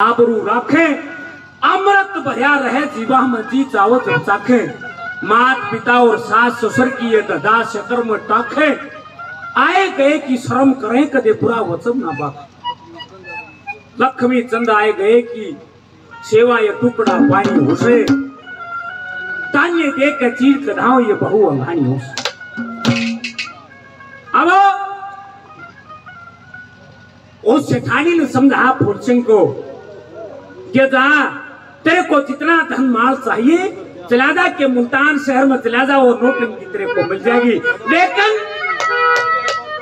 आबरू राखे, अमृत भया रहे जीवा में जी चावो चाखे। मात पिता और सास ससुर की ये ददा शकर में टाखे। आए गए की शर्म करें कदे बुरा वचन ना बाक लक्ष्मी चंद आए गए की सेवा ये टुकड़ा पानी उसे तान्य दे के चीर कढ़ाओ ये बहु अंगानी हो अब उस सेठानी ने समझा फूल सिंह को कि जा तेरे को जितना धन माल चाहिए चला जा के मुल्तान शहर में चला जा वो नोटंकी तेरे को मिल जाएगी। लेकिन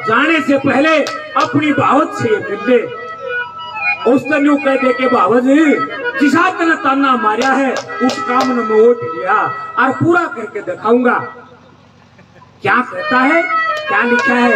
जाने से पहले अपनी बावत से मिल ले। उस दिन यूँ कह दे के जी जिसा तेने ताना मारा है, उस काम ने मैं ओट लिया और पूरा करके दिखाऊँगा। क्या कहता है? क्या लिखा है?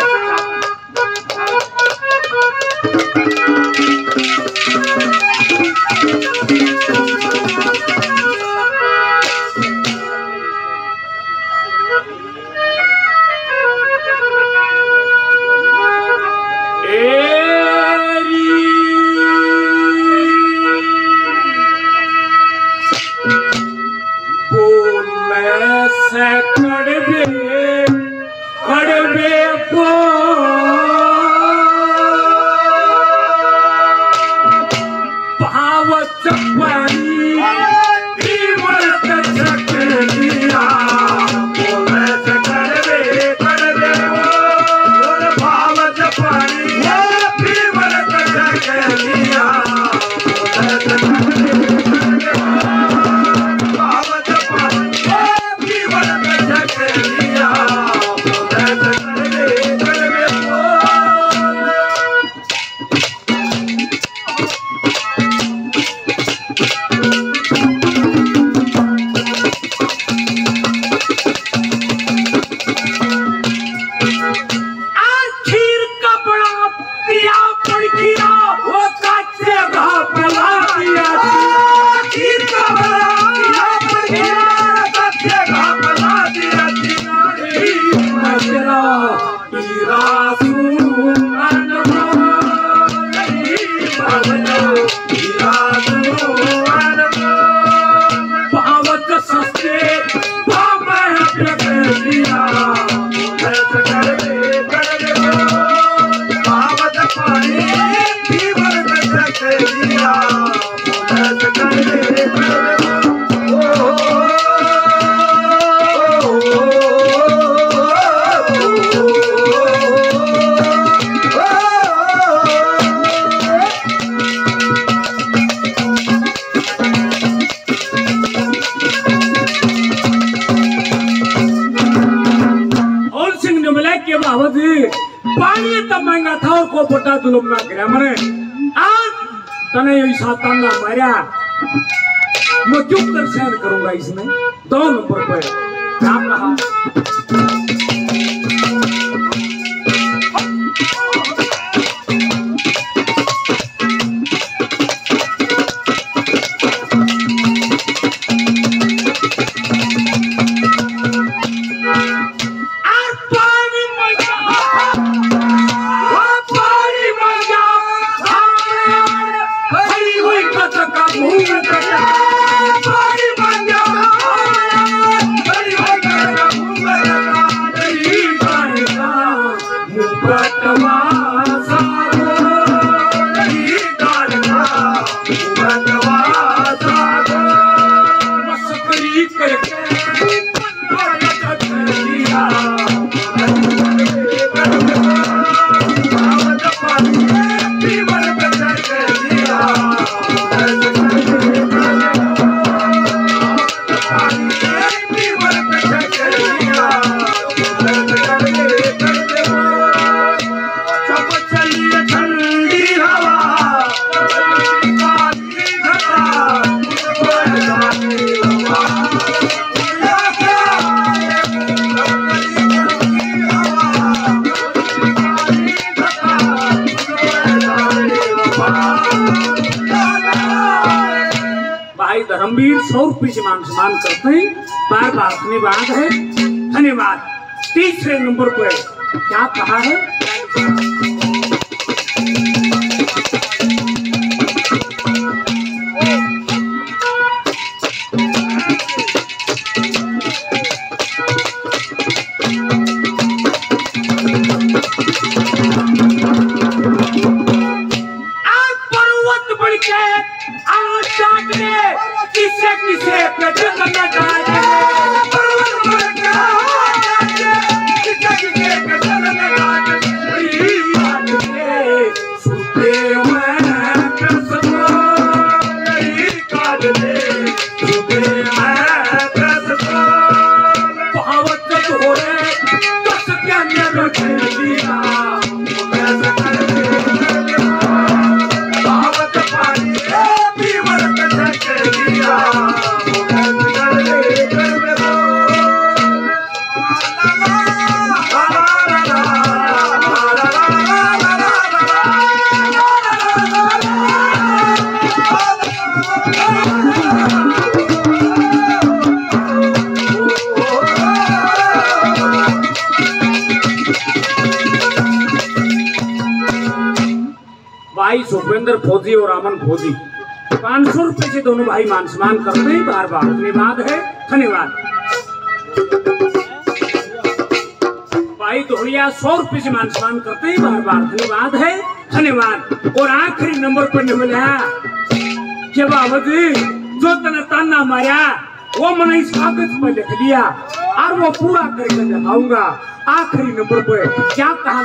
तब महँगा था और को बटा दुलम ना गिरा मरे। आज तने ऐसा ताना मारा मैं चुप कर सहन करूँगा इसमें। दो नंबर पे क्या कहा भाई स्वरूप मान सम्मान करते हैं। बार बार बात है। धन्यवाद। तीसरे नंबर पर क्या कहा है? Let me say, pretend I'm not dying. भाई सुखविंदर फौजी और अमन फौजी। पाँच सौ रुपए से दोनों भाई मान सम्मान करते हैं, बार बार धन्यवाद है, धन्यवाद। भाई दोहरिया सौ रुपए से मान सम्मान करते हैं, बार बार धन्यवाद है, धन्यवाद। और आखिरी नंबर पर मिला। कि बाबा जी जो तने ताना मारा, वो मैंने इस कागज़ पर लिख लिया, और वो पूरा करके दिखाऊँगा। आखिरी नंबर पर क्या कहा